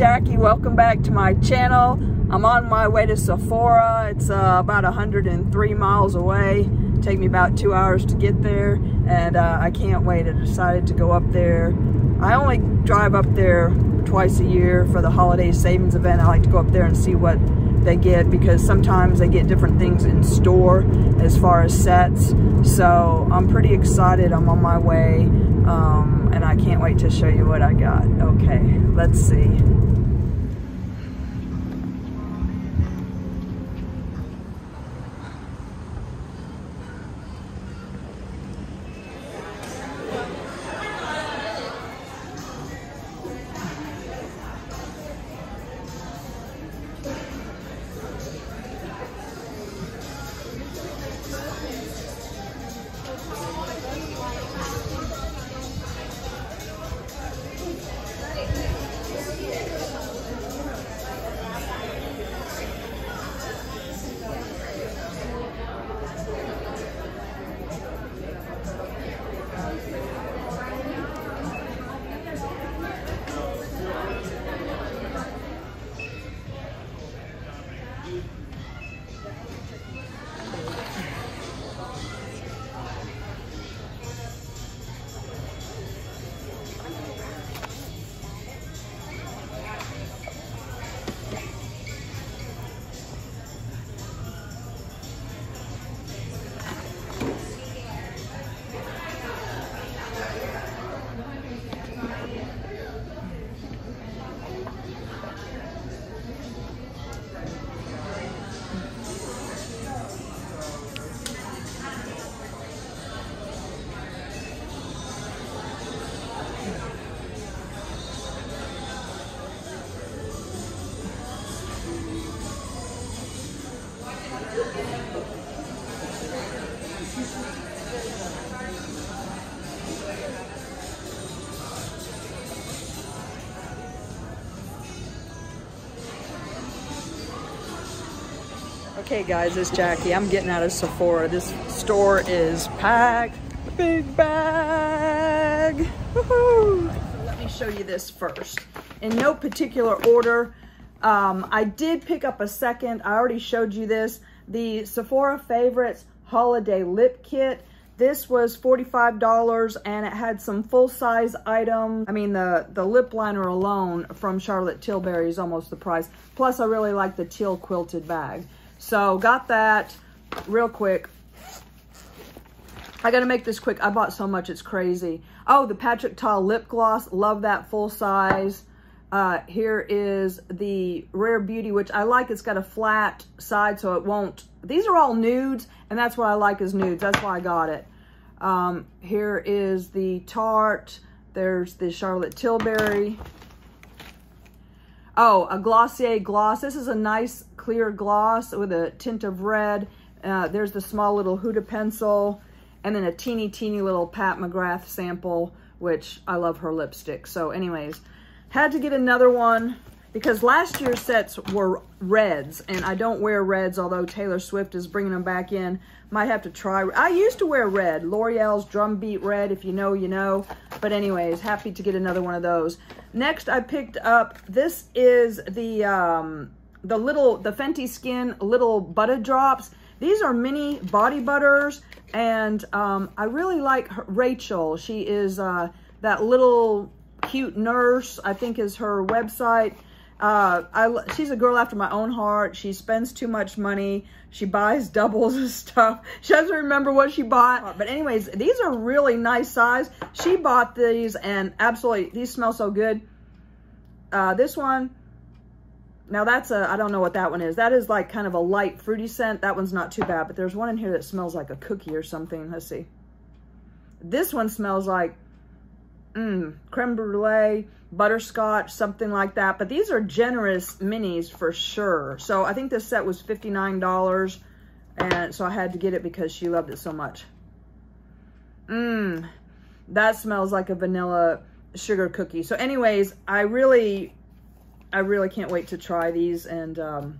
Jackie. Welcome back to my channel. I'm on my way to Sephora. It's uh, about 103 miles away. Take me about two hours to get there and uh, I can't wait. I decided to go up there. I only drive up there twice a year for the holiday savings event. I like to go up there and see what they get because sometimes they get different things in store as far as sets. So I'm pretty excited. I'm on my way um, and I can't wait to show you what I got. Okay, let's see. Okay guys, it's Jackie. I'm getting out of Sephora. This store is packed. Big bag. Let me show you this first. In no particular order, um, I did pick up a second. I already showed you this. The Sephora Favorites Holiday Lip Kit. This was $45 and it had some full-size items. I mean, the, the lip liner alone from Charlotte Tilbury is almost the price. Plus, I really like the teal quilted bag. So got that real quick. I got to make this quick. I bought so much, it's crazy. Oh, the Patrick Ta lip gloss. Love that full size. Uh, here is the Rare Beauty, which I like. It's got a flat side, so it won't. These are all nudes, and that's what I like is nudes. That's why I got it. Um, here is the Tarte. There's the Charlotte Tilbury. Oh, a Glossier gloss. This is a nice clear gloss with a tint of red. Uh, there's the small little Huda pencil. And then a teeny, teeny little Pat McGrath sample, which I love her lipstick. So anyways, had to get another one because last year's sets were reds and I don't wear reds, although Taylor Swift is bringing them back in. Might have to try. I used to wear red, L'Oreal's Drumbeat Red. If you know, you know. But anyways, happy to get another one of those. Next, I picked up, this is the, um, the little, the Fenty Skin little butter drops. These are mini body butters and um, I really like her, Rachel. She is uh, that little cute nurse, I think is her website. Uh, I, she's a girl after my own heart. She spends too much money. She buys doubles of stuff. She doesn't remember what she bought. But anyways, these are really nice size. She bought these and absolutely, these smell so good. Uh, this one, now that's a, I don't know what that one is. That is like kind of a light fruity scent. That one's not too bad, but there's one in here that smells like a cookie or something. Let's see. This one smells like mm, creme brulee, butterscotch, something like that. But these are generous minis for sure. So I think this set was $59. And so I had to get it because she loved it so much. Mmm, that smells like a vanilla sugar cookie. So anyways, I really, I really can't wait to try these. And um,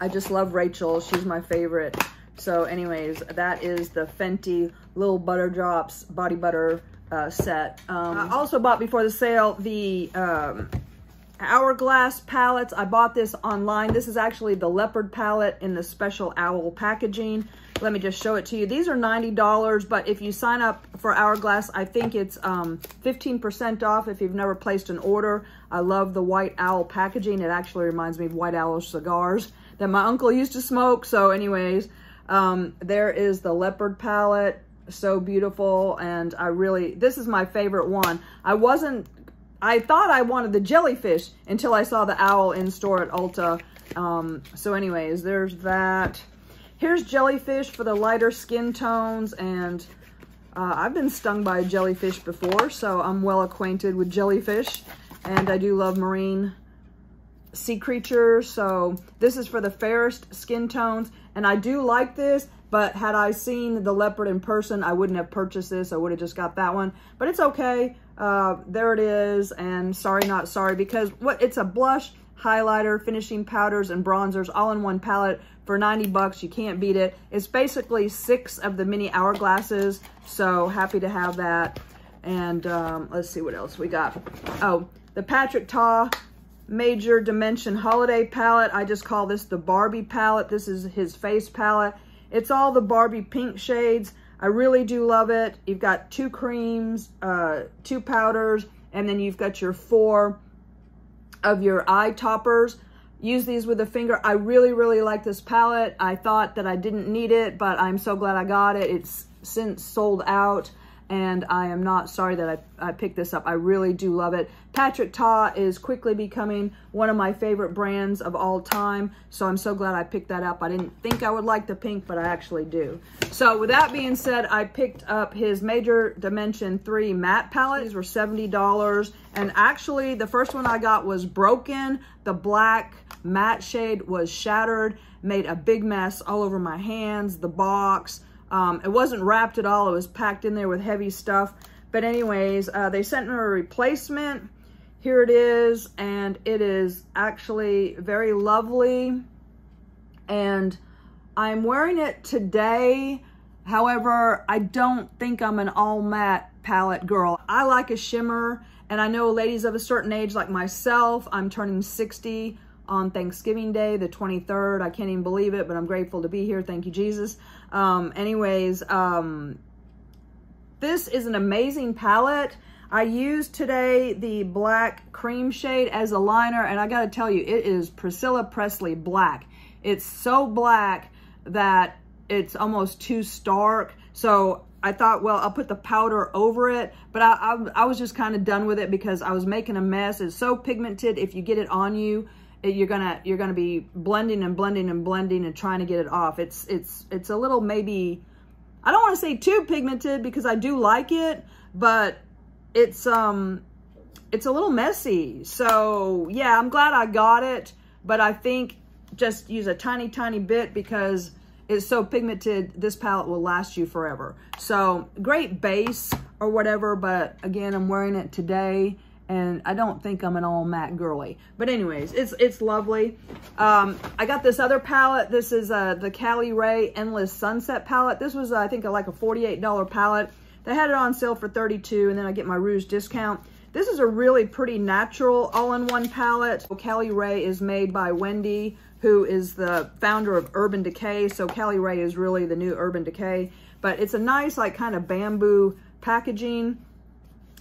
I just love Rachel. She's my favorite. So anyways, that is the Fenty Little Butter Drops Body Butter uh, set. Um, I also bought before the sale the um, Hourglass palettes. I bought this online. This is actually the leopard palette in the special owl packaging. Let me just show it to you. These are $90, but if you sign up for Hourglass, I think it's 15% um, off if you've never placed an order. I love the White Owl packaging. It actually reminds me of White Owl cigars that my uncle used to smoke. So anyways, um, there is the leopard palette. So beautiful. And I really, this is my favorite one. I wasn't I thought I wanted the jellyfish until I saw the owl in store at Ulta. Um, so anyways, there's that. Here's jellyfish for the lighter skin tones. And uh, I've been stung by jellyfish before, so I'm well acquainted with jellyfish. And I do love marine sea creatures. So this is for the fairest skin tones. And I do like this, but had I seen the leopard in person, I wouldn't have purchased this. I would have just got that one. But it's okay. Uh, there it is. And sorry, not sorry, because what it's a blush, highlighter, finishing powders, and bronzers all in one palette for 90 bucks. You can't beat it. It's basically six of the mini hourglasses. So happy to have that. And um, let's see what else we got. Oh, the Patrick Ta Major Dimension Holiday Palette. I just call this the Barbie palette. This is his face palette. It's all the Barbie pink shades. I really do love it. You've got two creams, uh, two powders, and then you've got your four of your eye toppers. Use these with a finger. I really, really like this palette. I thought that I didn't need it, but I'm so glad I got it. It's since sold out and I am not sorry that I, I picked this up. I really do love it. Patrick Ta is quickly becoming one of my favorite brands of all time, so I'm so glad I picked that up. I didn't think I would like the pink, but I actually do. So with that being said, I picked up his Major Dimension 3 matte palette. These were $70, and actually the first one I got was broken. The black matte shade was shattered, made a big mess all over my hands, the box, um, it wasn't wrapped at all. It was packed in there with heavy stuff. But anyways, uh, they sent me a replacement. Here it is. And it is actually very lovely. And I'm wearing it today. However, I don't think I'm an all matte palette girl. I like a shimmer. And I know ladies of a certain age like myself, I'm turning 60 on Thanksgiving Day, the 23rd. I can't even believe it, but I'm grateful to be here. Thank you, Jesus. Um, anyways, um, this is an amazing palette. I used today the black cream shade as a liner, and I gotta tell you, it is Priscilla Presley black. It's so black that it's almost too stark. So I thought, well, I'll put the powder over it, but I, I, I was just kind of done with it because I was making a mess. It's so pigmented. If you get it on you, you're gonna you're gonna be blending and blending and blending and trying to get it off. It's it's it's a little maybe I don't want to say too pigmented because I do like it, but it's um it's a little messy. So yeah, I'm glad I got it, but I think just use a tiny tiny bit because it's so pigmented. This palette will last you forever. So great base or whatever, but again, I'm wearing it today and I don't think I'm an all matte girly. But anyways, it's it's lovely. Um, I got this other palette. This is uh, the Cali Ray Endless Sunset palette. This was, uh, I think, like a $48 palette. They had it on sale for 32 and then I get my Rouge discount. This is a really pretty natural all-in-one palette. Cali Ray is made by Wendy, who is the founder of Urban Decay. So Cali Ray is really the new Urban Decay. But it's a nice, like, kind of bamboo packaging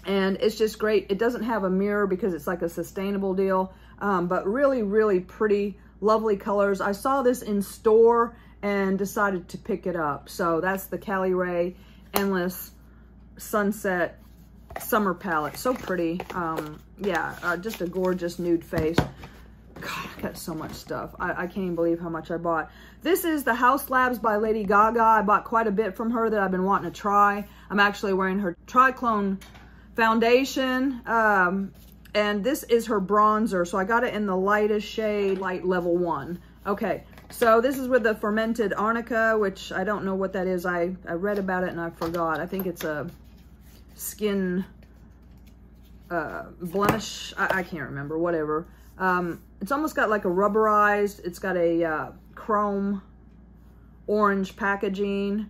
and it's just great. It doesn't have a mirror because it's like a sustainable deal, um, but really, really pretty, lovely colors. I saw this in store and decided to pick it up. So that's the Cali Ray Endless Sunset Summer Palette. So pretty. Um, yeah, uh, just a gorgeous nude face. God, I got so much stuff. I, I, can't even believe how much I bought. This is the Haus Labs by Lady Gaga. I bought quite a bit from her that I've been wanting to try. I'm actually wearing her Triclone foundation. Um, and this is her bronzer. So I got it in the lightest shade, light level one. Okay, so this is with the fermented arnica, which I don't know what that is. I, I read about it and I forgot. I think it's a skin uh, blemish. I, I, can't remember, whatever. Um, it's almost got like a rubberized, it's got a uh, chrome orange packaging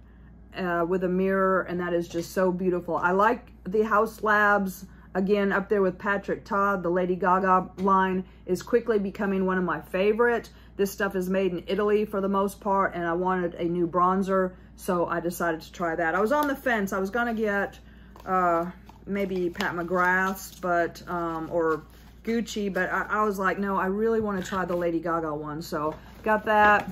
uh, with a mirror, and that is just so beautiful. I like the Haus Labs again, up there with Patrick Ta, the Lady Gaga line is quickly becoming one of my favorite. This stuff is made in Italy for the most part, and I wanted a new bronzer, so I decided to try that. I was on the fence. I was going to get uh, maybe Pat McGrath's, but, um, or Gucci, but I, I, was like, no, I really want to try the Lady Gaga one, so got that.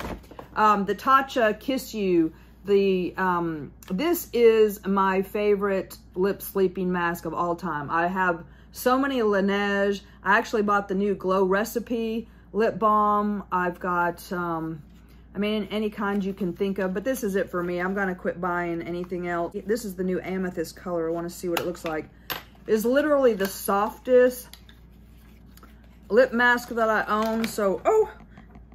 Um, the Tatcha Kissu the um, this is my favorite lip sleeping mask of all time. I have so many Laneige. I actually bought the new Glow Recipe lip balm. I've got, um, I mean, any kind you can think of, but this is it for me. I'm gonna quit buying anything else. This is the new amethyst color. I wanna see what it looks like. Is literally the softest lip mask that I own. So, oh,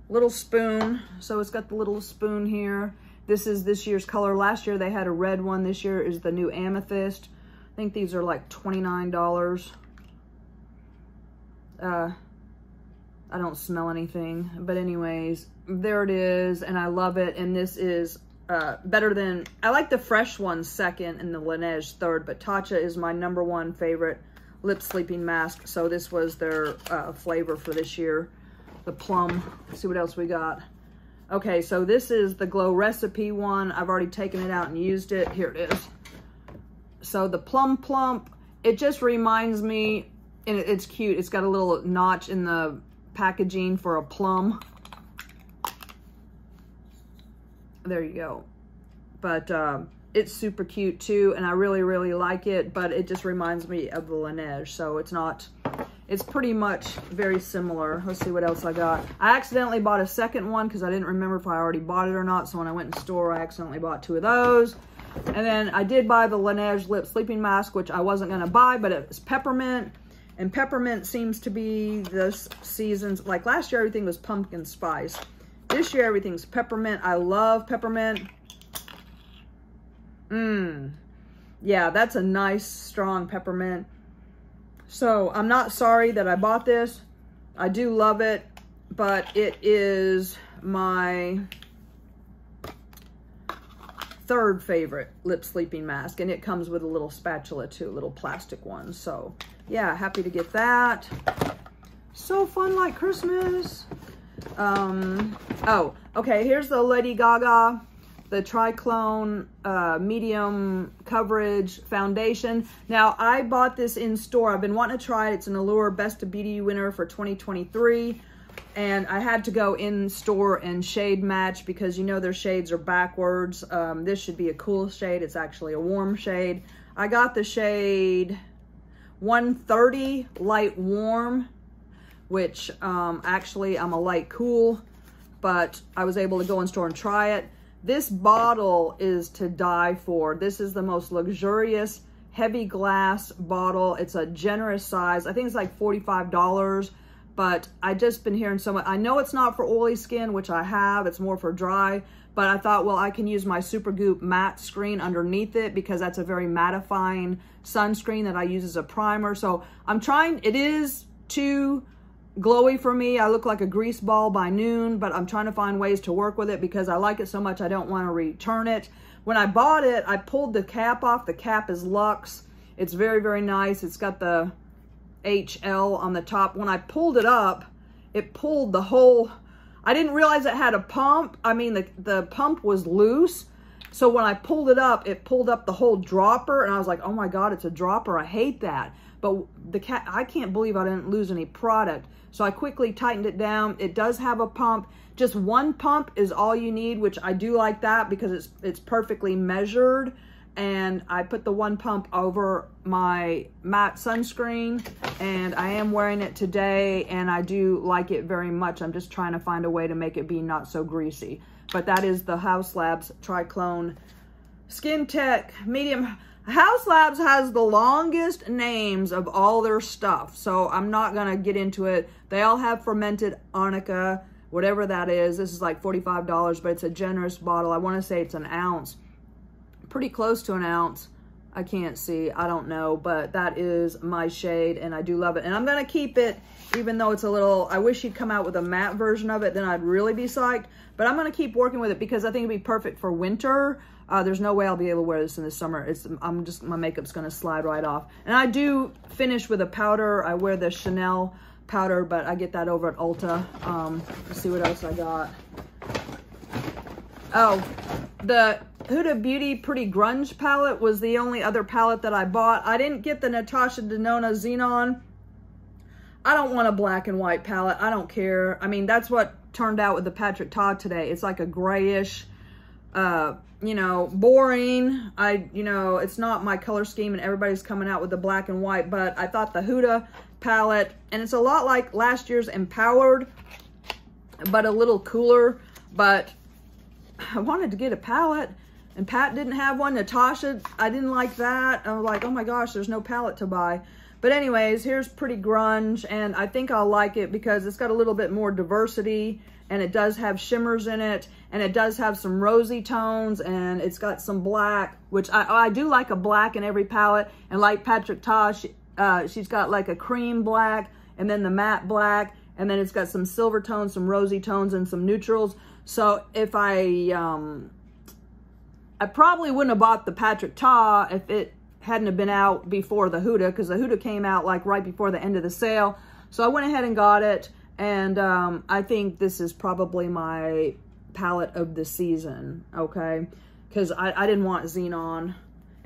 little spoon. So it's got the little spoon here. This is this year's color. Last year they had a red one. This year is the new amethyst. I think these are like $29. Uh, I don't smell anything. But anyways, there it is. And I love it. And this is uh, better than... I like the fresh one second and the Laneige third. But Tatcha is my number one favorite lip sleeping mask. So this was their uh, flavor for this year. The plum. Let's see what else we got. Okay, so this is the Glow Recipe one. I've already taken it out and used it. Here it is. So the Plum Plump, it just reminds me, and it's cute. It's got a little notch in the packaging for a plum. There you go. But uh, it's super cute too, and I really, really like it, but it just reminds me of the Laneige, so it's not it's pretty much very similar. Let's see what else I got. I accidentally bought a second one because I didn't remember if I already bought it or not. So when I went in store, I accidentally bought two of those. And then I did buy the Laneige Lip Sleeping Mask, which I wasn't going to buy, but it's peppermint. And peppermint seems to be this season's, like last year, everything was pumpkin spice. This year, everything's peppermint. I love peppermint. Mmm. Yeah, that's a nice, strong peppermint. So I'm not sorry that I bought this. I do love it, but it is my third favorite lip sleeping mask and it comes with a little spatula too, a little plastic one. So yeah, happy to get that. So fun like Christmas. Um, oh, okay, here's the Lady Gaga the Triclone uh, Medium Coverage Foundation. Now, I bought this in store. I've been wanting to try it. It's an Allure Best of Beauty winner for 2023. And I had to go in store and shade match because you know their shades are backwards. Um, this should be a cool shade. It's actually a warm shade. I got the shade 130 Light Warm, which um, actually I'm a light cool, but I was able to go in store and try it. This bottle is to die for. This is the most luxurious heavy glass bottle. It's a generous size. I think it's like $45, but I just been hearing so much. I know it's not for oily skin, which I have. It's more for dry, but I thought, well, I can use my Supergoop matte screen underneath it because that's a very mattifying sunscreen that I use as a primer. So I'm trying, it is too glowy for me. I look like a grease ball by noon, but I'm trying to find ways to work with it because I like it so much I don't want to return it. When I bought it, I pulled the cap off. The cap is Lux. It's very, very nice. It's got the HL on the top. When I pulled it up, it pulled the whole... I didn't realize it had a pump. I mean, the, the pump was loose. So when I pulled it up, it pulled up the whole dropper. And I was like, oh my God, it's a dropper. I hate that. But the cat, I can't believe I didn't lose any product. So I quickly tightened it down. It does have a pump. Just one pump is all you need, which I do like that because it's it's perfectly measured. And I put the one pump over my matte sunscreen and I am wearing it today and I do like it very much. I'm just trying to find a way to make it be not so greasy. But that is the Haus Labs Triclone Skin Tech Medium Haus Labs has the longest names of all their stuff, so I'm not going to get into it. They all have fermented arnica, whatever that is. This is like $45, but it's a generous bottle. I want to say it's an ounce. Pretty close to an ounce. I can't see. I don't know, but that is my shade, and I do love it. And I'm to keep it, even though it's a little... I wish he'd come out with a matte version of it, then I'd really be psyched. But I'm to keep working with it because I think it'd be perfect for winter. Uh, there's no way I'll be able to wear this in the summer. It's I'm just my makeup's gonna slide right off. And I do finish with a powder. I wear the Chanel powder, but I get that over at Ulta. Um, let's see what else I got. Oh, the Huda Beauty Pretty Grunge palette was the only other palette that I bought. I didn't get the Natasha Denona Xenon. I don't want a black and white palette. I don't care. I mean, that's what turned out with the Patrick Ta today. It's like a grayish, uh, you know, boring. I, you know, it's not my color scheme and everybody's coming out with the black and white, but I thought the Huda palette, and it's a lot like last year's Empowered, but a little cooler, but I wanted to get a palette and Pat didn't have one. Natasha, I didn't like that. I was like, oh my gosh, there's no palette to buy. But anyways, here's Pretty Grunge, and I think I'll like it because it's got a little bit more diversity, and it does have shimmers in it, and it does have some rosy tones, and it's got some black, which I, I do like a black in every palette, and like Patrick Ta, she, uh, she's got like a cream black, and then the matte black, and then it's got some silver tones, some rosy tones, and some neutrals. So if I, um, I probably wouldn't have bought the Patrick Ta if it hadn't have been out before the Huda because the Huda came out like right before the end of the sale. So I went ahead and got it. And um, I think this is probably my palette of the season, okay? Because I, I didn't want Xenon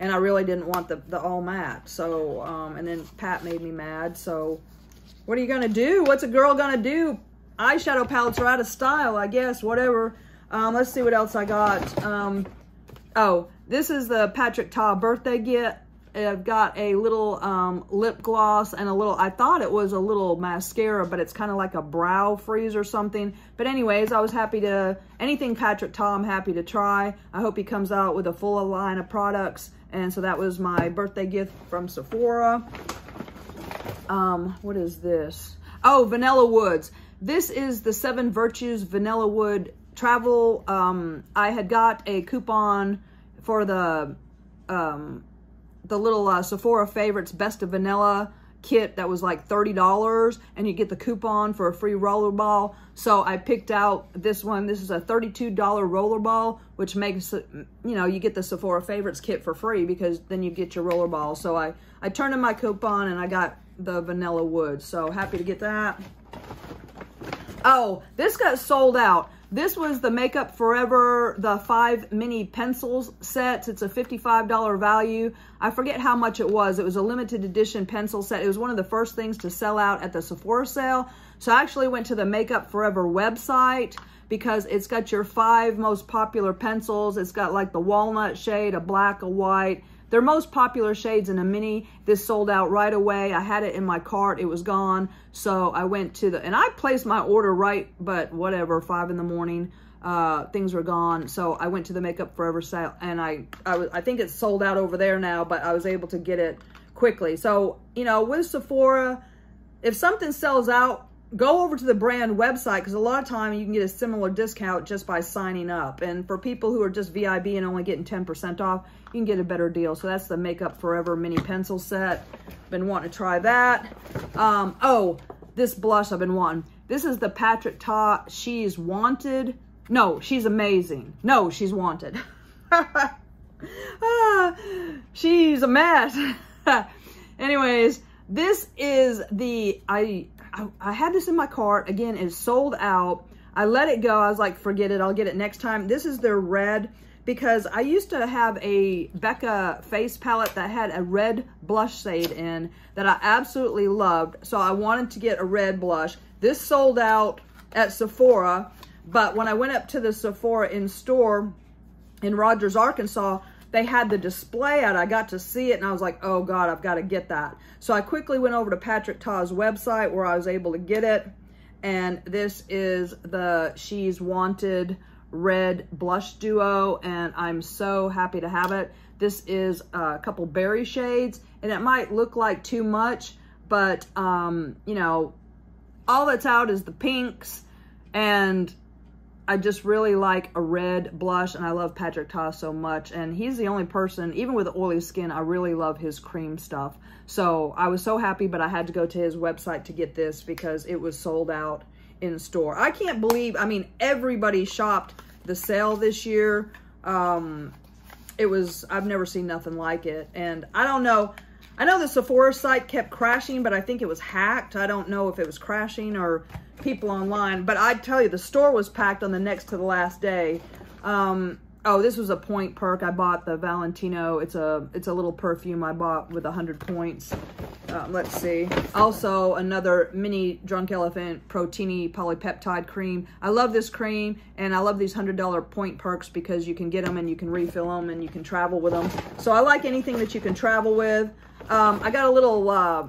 and I really didn't want the, the all matte. So, um, and then Pat made me mad. So what are you going to do? What's a girl going to do? Eyeshadow palettes are out of style, I guess, whatever. Um, let's see what else I got. Um, Oh, this is the Patrick Ta birthday gift. I've got a little um, lip gloss and a little, I thought it was a little mascara, but it's kind of like a brow freeze or something. But anyways, I was happy to, anything Patrick Ta, I'm happy to try. I hope he comes out with a full line of products. And so that was my birthday gift from Sephora. Um, what is this? Oh, Vanilla Woods. This is the Seven Virtues Vanilla Wood travel, um, I had got a coupon for the um, the little uh, Sephora Favorites Best of Vanilla kit that was like $30 and you get the coupon for a free rollerball. So I picked out this one. This is a $32 rollerball, which makes, you know, you get the Sephora Favorites kit for free because then you get your rollerball. So I, I turned in my coupon and I got the Vanilla Wood. So happy to get that. Oh, this got sold out. This was the Makeup Forever, the five mini pencils sets. It's a $55 value. I forget how much it was. It was a limited edition pencil set. It was one of the first things to sell out at the Sephora sale. So I actually went to the Makeup Forever website because it's got your five most popular pencils. It's got like the walnut shade, a black, a white, their most popular shades in a mini. This sold out right away. I had it in my cart. It was gone. So I went to the, and I placed my order right, but whatever, five in the morning. Uh, things were gone. So I went to the Makeup Forever sale and I, I, was, I think it's sold out over there now, but I was able to get it quickly. So, you know, with Sephora, if something sells out go over to the brand website because a lot of time you can get a similar discount just by signing up. And for people who are just VIB and only getting 10% off, you can get a better deal. So that's the Makeup Forever mini pencil set. Been wanting to try that. Um, oh, this blush I've been wanting. This is the Patrick Ta She's Wanted. No, she's amazing. No, she's wanted. ah, she's a mess. Anyways, this is the, I I, I had this in my cart. Again, it's sold out. I let it go. I was like, forget it. I'll get it next time. This is their red because I used to have a Becca face palette that had a red blush shade in that I absolutely loved. So I wanted to get a red blush. This sold out at Sephora, but when I went up to the Sephora in store in Rogers, Arkansas, they had the display out. I got to see it and I was like, oh God, I've got to get that. So I quickly went over to Patrick Ta's website where I was able to get it. And this is the She's Wanted Red Blush Duo. And I'm so happy to have it. This is a couple berry shades and it might look like too much, but um, you know, all that's out is the pinks and I just really like a red blush and I love Patrick Ta so much. And he's the only person, even with oily skin, I really love his cream stuff. So I was so happy, but I had to go to his website to get this because it was sold out in store. I can't believe, I mean, everybody shopped the sale this year. Um, it was, I've never seen nothing like it. And I don't know, I know the Sephora site kept crashing, but I think it was hacked. I don't know if it was crashing or people online. But I tell you, the store was packed on the next to the last day. Um, oh, this was a point perk. I bought the Valentino. It's a it's a little perfume I bought with 100 points. Uh, let's see. Also, another mini Drunk Elephant Protini polypeptide cream. I love this cream, and I love these $100 point perks because you can get them and you can refill them and you can travel with them. So I like anything that you can travel with. Um, I got a little uh,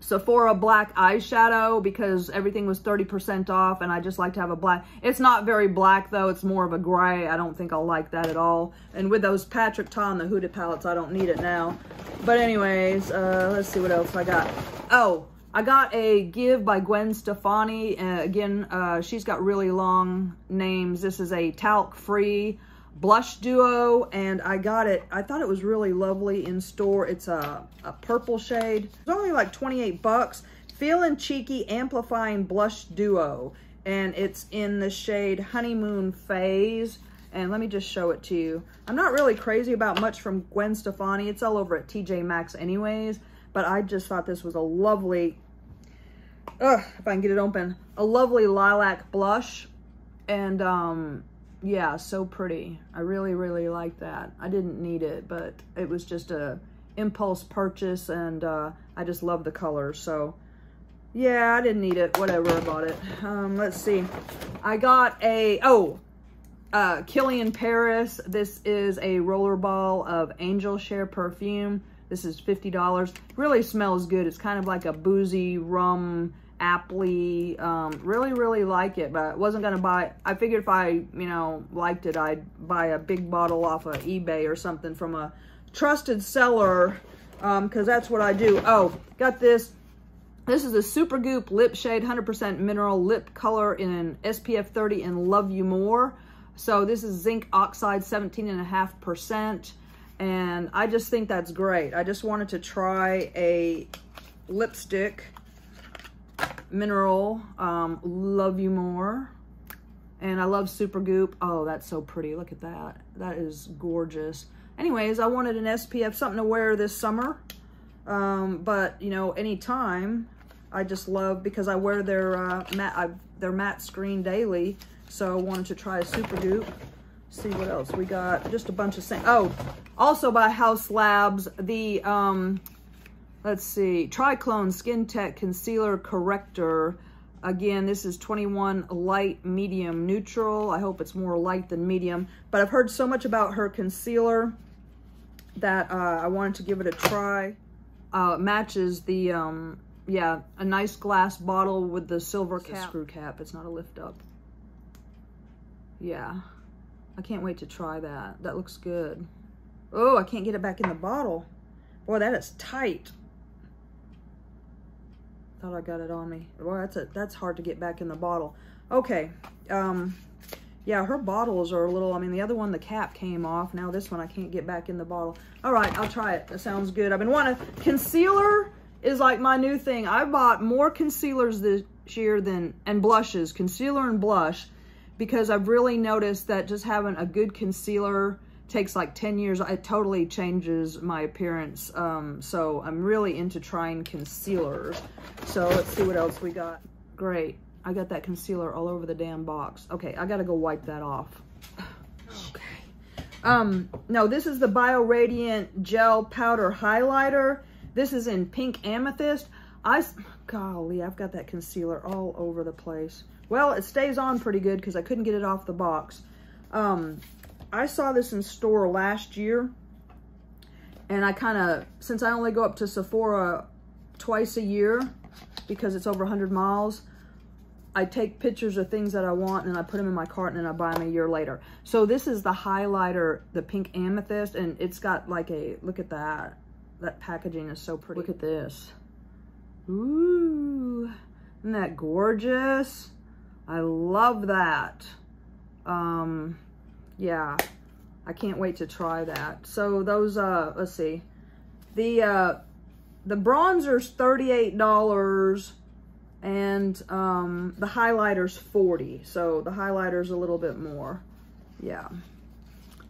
Sephora black eyeshadow because everything was 30% off and I just like to have a black. It's not very black though. It's more of a gray. I don't think I'll like that at all. And with those Patrick Ta and the Huda palettes, I don't need it now. But anyways, uh, let's see what else I got. Oh, I got a GXVE by Gwen Stefani. Uh, again, uh, she's got really long names. This is a talc-free blush duo and I got it. I thought it was really lovely in store. It's a, a purple shade. It's only like 28 bucks. Feeling Cheeky Amplifying Blush Duo. And it's in the shade Honeymoon Phase. And let me just show it to you. I'm not really crazy about much from Gwen Stefani. It's all over at TJ Maxx anyways. But I just thought this was a lovely, ugh, if I can get it open, a lovely lilac blush. And um, yeah, so pretty. I really, really like that. I didn't need it, but it was just a impulse purchase and uh, I just love the color. So yeah, I didn't need it. Whatever, I bought it. Um, let's see. I got a, oh, uh, Kilian Paris. This is a rollerball of Angel Share perfume. This is $50. Really smells good. It's kind of like a boozy rum aptly. Um, really, really like it, but I wasn't going to buy I figured if I, you know, liked it, I'd buy a big bottle off of eBay or something from a trusted seller because um, that's what I do. Oh, got this. This is a Supergoop Lip Shade 100% Mineral Lip Color in SPF 30 and Love You More. So this is zinc oxide 17.5%. And I just think that's great. I just wanted to try a lipstick Mineral, um, Love You More. And I love Supergoop. Oh, that's so pretty. Look at that. That is gorgeous. Anyways, I wanted an SPF, something to wear this summer. Um, but, you know, anytime, I just love, because I wear their, uh, matte, I, their matte screen daily. So I wanted to try a Supergoop. See what else we got. Just a bunch of same. Oh, also by Haus Labs, the um, Let's see, Triclone Skin Tech Concealer Corrector. Again, this is 21 light, medium, neutral. I hope it's more light than medium. But I've heard so much about her concealer that uh, I wanted to give it a try. Uh, matches the, um, yeah, a nice glass bottle with the silver cap. screw cap. It's not a lift up. Yeah. I can't wait to try that. That looks good. Oh, I can't get it back in the bottle. Boy, that is tight. Thought I got it on me. Well, that's a, that's hard to get back in the bottle. Okay. Um, yeah, her bottles are a little, I mean, the other one, the cap came off. Now this one, I can't get back in the bottle. All right, I'll try it. That sounds good. I've been wanting, concealer is like my new thing. I bought more concealers this year than, and blushes, concealer and blush, because I've really noticed that just having a good concealer takes like 10 years. It totally changes my appearance. Um, so I'm really into trying concealers. So let's see what else we got. Great. I got that concealer all over the damn box. Okay, I gotta go wipe that off. okay. Um, no, this is the Bio Radiant Gel Powder Highlighter. This is in Pink Amethyst. I, golly, I've got that concealer all over the place. Well, it stays on pretty good because I couldn't get it off the box. Um, I saw this in store last year. And I kind of, since I only go up to Sephora twice a year because it's over 100 miles, I take pictures of things that I want and I put them in my cart and then I buy them a year later. So this is the highlighter, the pink amethyst, and it's got like a, look at that. That packaging is so pretty. Look at this. Ooh, isn't that gorgeous? I love that. Um, yeah, I can't wait to try that. So those, uh, let's see, the, uh, the bronzer's $38 and, um, the highlighter's 40. So the highlighter's a little bit more. Yeah.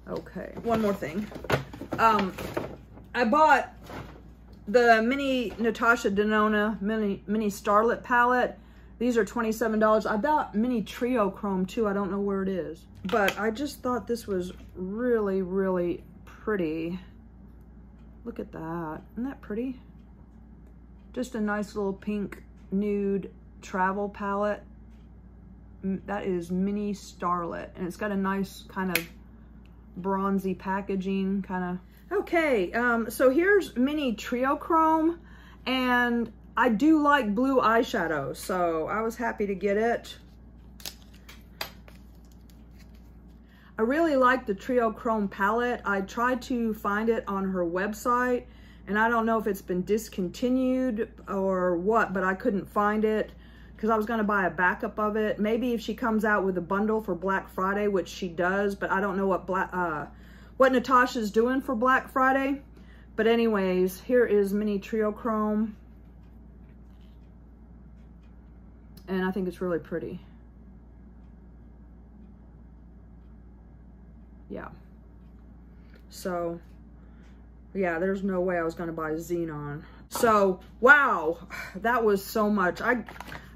Okay. One more thing. Um, I bought the mini Natasha Denona mini, mini Starlet palette. These are $27. I bought mini Trio Chrome too. I don't know where it is. But I just thought this was really, really pretty. Look at that. Isn't that pretty? Just a nice little pink nude travel palette. That is Mini Starlet. And it's got a nice kind of bronzy packaging kind of. Okay, um, so here's Mini Trio Chrome. And I do like blue eyeshadow, so I was happy to get it. I really like the Trio Chrome palette. I tried to find it on her website, and I don't know if it's been discontinued or what, but I couldn't find it because I was going to buy a backup of it. Maybe if she comes out with a bundle for Black Friday, which she does, but I don't know what Black, uh, what Natasha's doing for Black Friday. But anyways, here is Mini Trio Chrome. And I think it's really pretty. Yeah. So, yeah, there's no way I was going to buy Xenon. So, wow, that was so much. I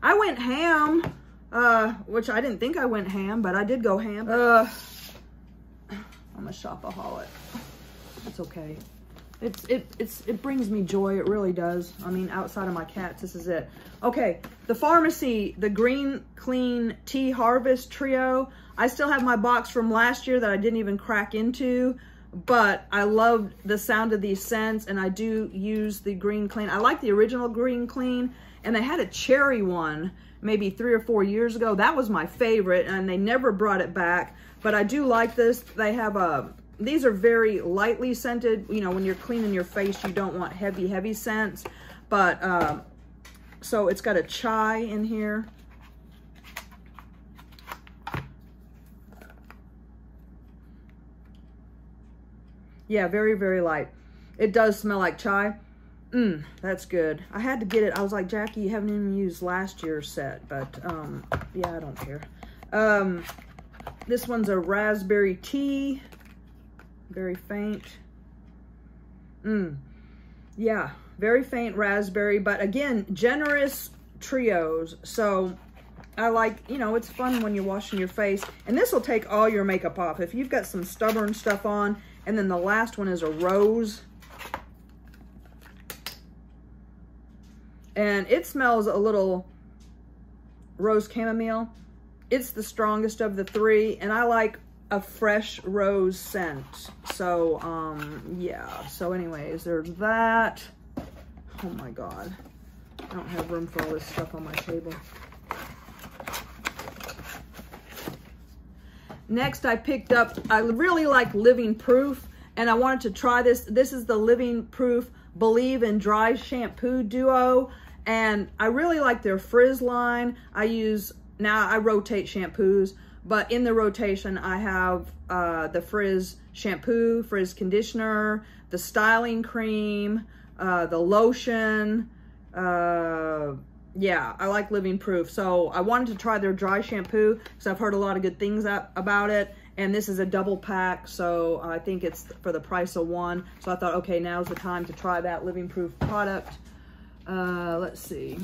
I went ham, uh, which I didn't think I went ham, but I did go ham. Uh, I'm a shopaholic. That's okay. It's it it's it brings me joy. It really does. I mean, outside of my cats, this is it. Okay, the Farmacy, the Green Clean Tea Harvest Trio. I still have my box from last year that I didn't even crack into, but I love the sound of these scents, and I do use the Green Clean. I like the original Green Clean, and they had a cherry one maybe three or four years ago. That was my favorite, and they never brought it back. But I do like this. They have a these are very lightly scented. You know, when you're cleaning your face, you don't want heavy, heavy scents. But, uh, so it's got a chai in here. Yeah, very, very light. It does smell like chai. Mmm, that's good. I had to get it. I was like, Jackie, you haven't even used last year's set. But, um, yeah, I don't care. Um, this one's a raspberry tea very faint. Mmm, yeah, very faint raspberry, but again, generous trios. So I like, you know, it's fun when you're washing your face. And this will take all your makeup off. If you've got some stubborn stuff on, and then the last one is a rose. And it smells a little rose chamomile. It's the strongest of the three, and I like a fresh rose scent. So, um, yeah. So anyways, there's that. Oh my God. I don't have room for all this stuff on my table. Next, I picked up, I really like Living Proof, and I wanted to try this. This is the Living Proof Believe in Dry Shampoo Duo, and I really like their frizz line. I use, now I rotate shampoos. But in the rotation, I have uh, the Frizz shampoo, Frizz conditioner, the styling cream, uh, the lotion. Uh, yeah, I like Living Proof. So I wanted to try their dry shampoo because I've heard a lot of good things about it. And this is a double pack, so I think it's for the price of one. So I thought, okay, now's the time to try that Living Proof product. Uh, let's see.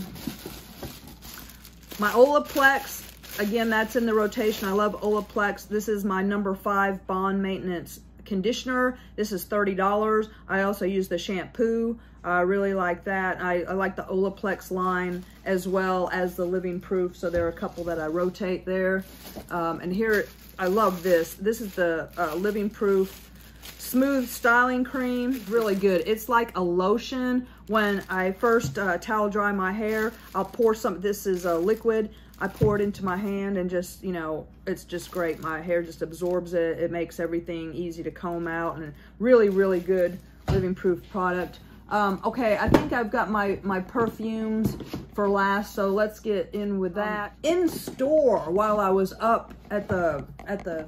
My Olaplex Again, that's in the rotation. I love Olaplex. This is my number five bond maintenance conditioner. This is $30. I also use the shampoo. I really like that. I, I, like the Olaplex line as well as the Living Proof. So there are a couple that I rotate there. Um, and here, I love this. This is the uh, Living Proof Smooth Styling Cream. Really good. It's like a lotion. When I first uh, towel dry my hair, I'll pour some. This is a liquid. I pour it into my hand and just, you know, it's just great. My hair just absorbs it. It makes everything easy to comb out and really, really good living proof product. Um, okay, I think I've got my, my perfumes for last, so let's get in with that. In store, while I was up at the, at the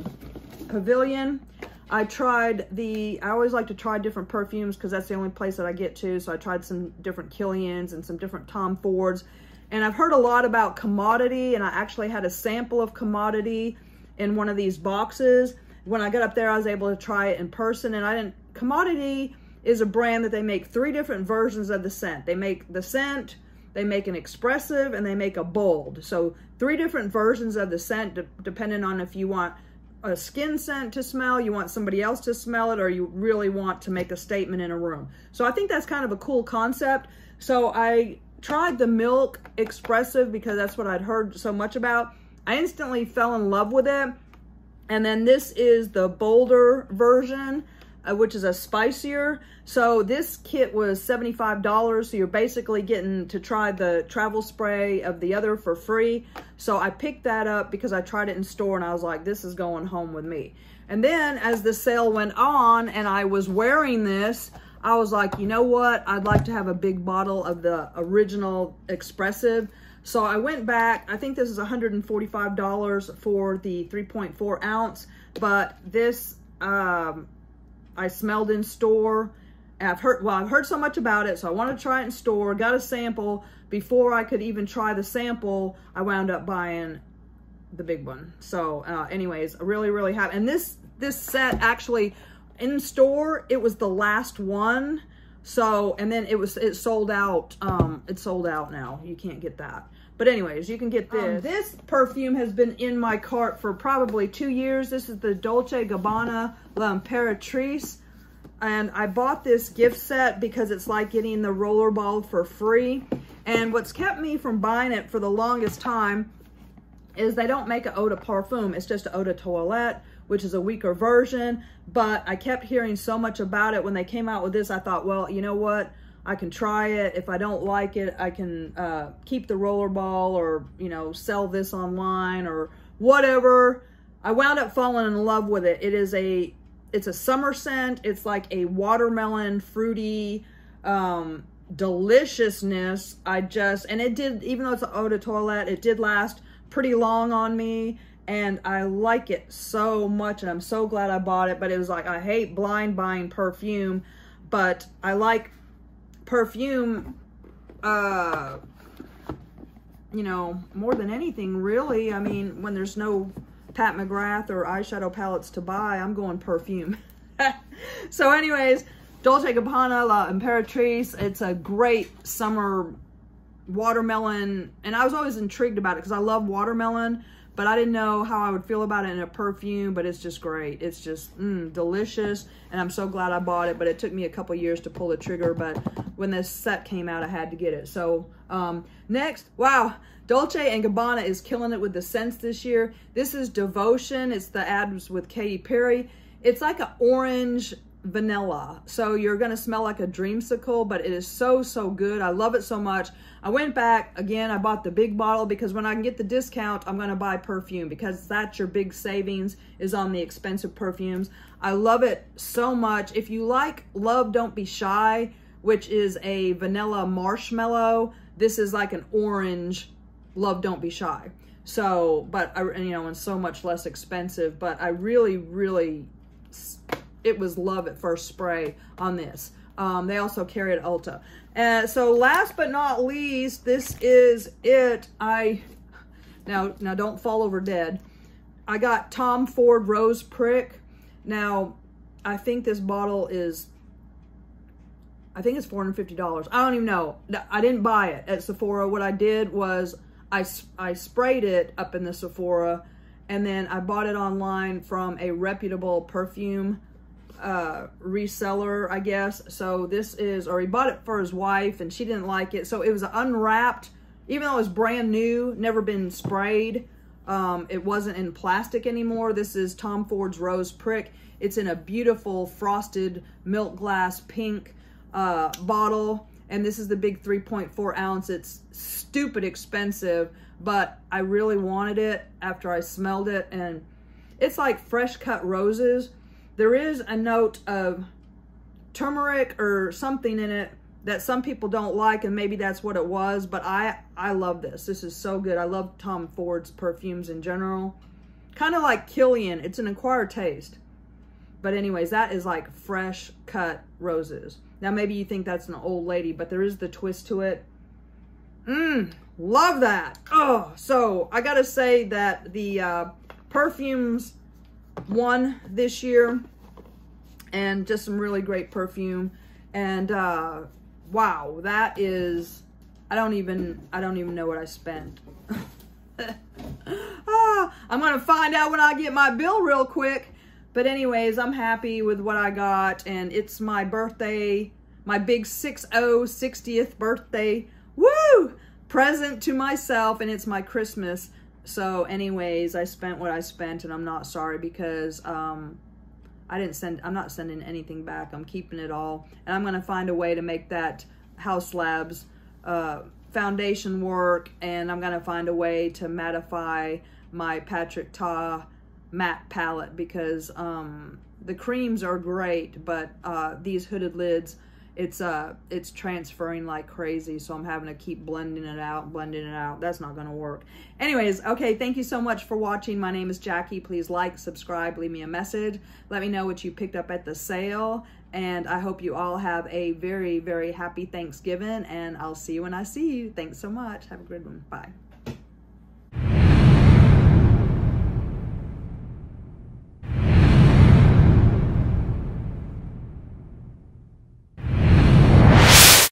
pavilion, I tried the, I always like to try different perfumes because that's the only place that I get to. So I tried some different Kilians and some different Tom Fords. And I've heard a lot about commodity, and I actually had a sample of commodity in one of these boxes. When I got up there, I was able to try it in person, and I didn't, commodity is a brand that they make three different versions of the scent. They make the scent, they make an expressive, and they make a bold. So three different versions of the scent, de depending on if you want a skin scent to smell, you want somebody else to smell it, or you really want to make a statement in a room. So I think that's kind of a cool concept. So I tried the Milk Expressive because that's what I'd heard so much about. I instantly fell in love with it. And then this is the bolder version, uh, which is a spicier. So this kit was $75. So you're basically getting to try the travel spray of the other for free. So I picked that up because I tried it in store and I was like, this is going home with me. And then as the sale went on and I was wearing this, I was like, you know what? I'd like to have a big bottle of the original expressive. So I went back, I think this is $145 for the 3.4 ounce, but this um, I smelled in store. I've heard, well, I've heard so much about it, so I want to try it in store, got a sample. Before I could even try the sample, I wound up buying the big one. So uh, anyways, really, really happy. And this, this set actually in store, it was the last one. So, and then it was, it sold out. Um, it sold out now. You can't get that. But anyways, you can get this. Um, this perfume has been in my cart for probably two years. This is the Dolce Gabbana La Imperatrice. And I bought this gift set because it's like getting the rollerball for free. And what's kept me from buying it for the longest time is they don't make an eau de parfum. It's just an eau de toilette which is a weaker version. But I kept hearing so much about it. When they came out with this, I thought, well, you know what? I can try it. If I don't like it, I can uh, keep the rollerball or, you know, sell this online or whatever. I wound up falling in love with it. It is a, it's a summer scent. It's like a watermelon, fruity, um, deliciousness. I just, and it did, even though it's an eau de toilette, it did last pretty long on me and I like it so much and I'm so glad I bought it but it was like I hate blind buying perfume but I like perfume uh you know more than anything really. I mean when there's no Pat McGrath or eyeshadow palettes to buy I'm going perfume. So anyways Dolce Gabbana La Imperatrice it's a great summer watermelon and I was always intrigued about it because I love watermelon but I didn't know how I would feel about it in a perfume, but it's just great. It's just mm, delicious, and I'm so glad I bought it, but it took me a couple years to pull the trigger, but when this set came out, I had to get it. So um, next, wow, Dolce & Gabbana is killing it with the scents this year. This is Devotion. It's the ads with Katy Perry. It's like an orange vanilla. So you're going to smell like a dreamsicle, but it is so, so good. I love it so much. I went back again. I bought the big bottle because when I can get the discount, I'm going to buy perfume because that's your big savings is on the expensive perfumes. I love it so much. If you like Love Don't Be Shy, which is a vanilla marshmallow, this is like an orange Love Don't Be Shy. So, but I, you know, and so much less expensive, but I really, really it was love at first spray on this. Um, they also carry it Ulta. And so last but not least, this is it. I, now, now don't fall over dead. I got Tom Ford Rose Prick. Now, I think this bottle is, I think it's $450. I don't even know. I didn't buy it at Sephora. What I did was I, I sprayed it up in the Sephora and then I bought it online from a reputable perfume uh, reseller, I guess. So this is, or he bought it for his wife and she didn't like it. So it was unwrapped, even though it was brand new, never been sprayed. Um, it wasn't in plastic anymore. This is Tom Ford's Rose Prick. It's in a beautiful frosted milk glass pink uh, bottle. And this is the big 3.4 ounce. It's stupid expensive, but I really wanted it after I smelled it. And it's like fresh cut roses there is a note of turmeric or something in it that some people don't like and maybe that's what it was but i i love this. This is so good. I love tom ford's perfumes in general. Kind of like Kilian. It's an acquired taste. But anyways that is like fresh cut roses. Now maybe you think that's an old lady but there is the twist to it. Mmm love that. Oh so i gotta say that the uh perfumes won this year and just some really great perfume. And uh, wow, that is, I don't even, I don't even know what I spent. ah, I'm to find out when I get my bill real quick. But anyways, I'm happy with what I got. And it's my birthday, my big 6 60th birthday. Woo! Present to myself. And it's my Christmas. So anyways, I spent what I spent and I'm not sorry because um, I didn't send, I'm not sending anything back. I'm keeping it all. And I'm going to find a way to make that Haus Labs uh, foundation work. And I'm going to find a way to mattify my Patrick Ta matte palette because um, the creams are great, but uh, these hooded lids, it's uh it's transferring like crazy so i'm having to keep blending it out blending it out. That's not going to work. Anyways okay thank you so much for watching. My name is jackie. Please like subscribe leave me a message. Let me know what you picked up at the sale and i hope you all have a very very happy thanksgiving and i'll see you when i see you. Thanks so much. Have a good one. Bye